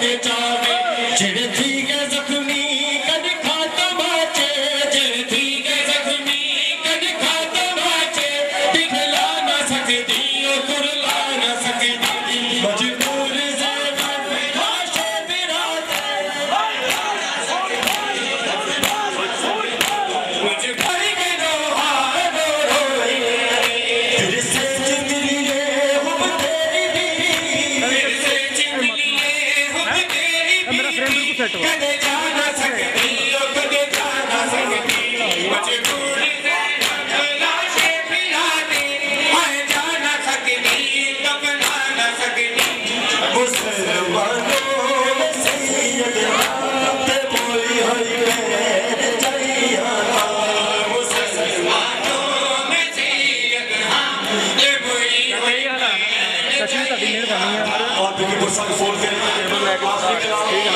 the door.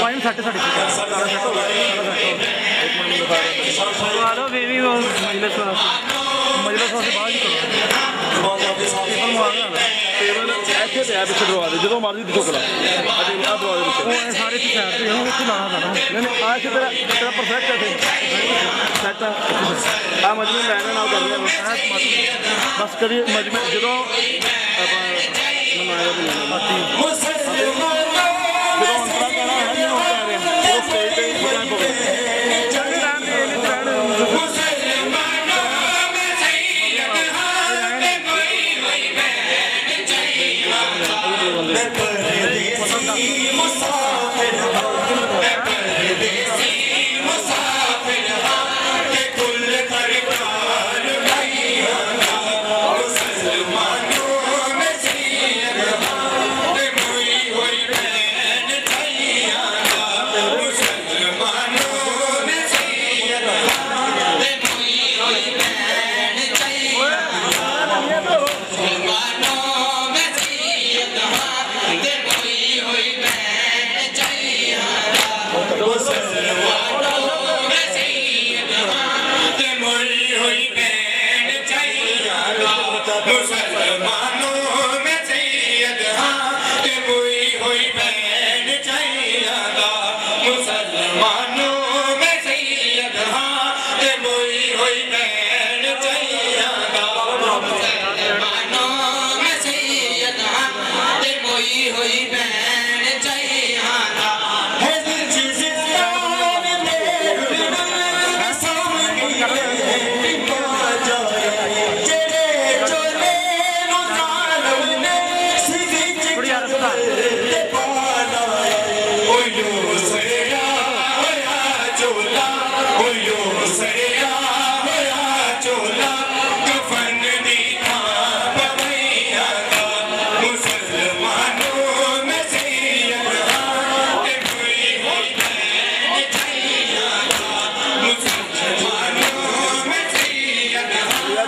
Point सट सट hello baby मजलस मजलस वास्ते ਬਾਅਦ ਹੀ ਕਰੋ ਟੇਬਲ ਮੰਗਵਾ ਲੈਣਾ ਟੇਬਲ ਇੱਥੇ ਤੇ ਆ ਪਿੱਛੇ ਦਵਾ ਦੇ ਜਦੋਂ ਮਰਜ਼ੀ ਚੁੱਕ ਲੈ ਅਜੇ ਆ ਦਵਾ ਦੇ ਪਿੱਛੇ ਉਹ ਸਾਰੇ ਤੇ ਸਾਈਡ ਤੇ ਉਹ ਉੱਥੇ ਲਾਣਾ ਪੈਣਾ ਨਹੀਂ ਨਹੀਂ ਆ ਇੱਥੇ ਤੇਰਾ ਤੇਰਾ ਪਰਫੈਕਟ ਹੈ ਤੇ ਸੈਟ ਆ ਆ ਮਜਮੇ ਲੈਣਾ ਨਾਲ ਕਰ ਲੈਣਾ ਬਸ ਕਰੀ ਮਜਮੇ ਜਦੋਂ ਆਪਾਂ Não, não, não, não, não. Você.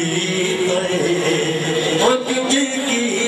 की तरह मुझकी की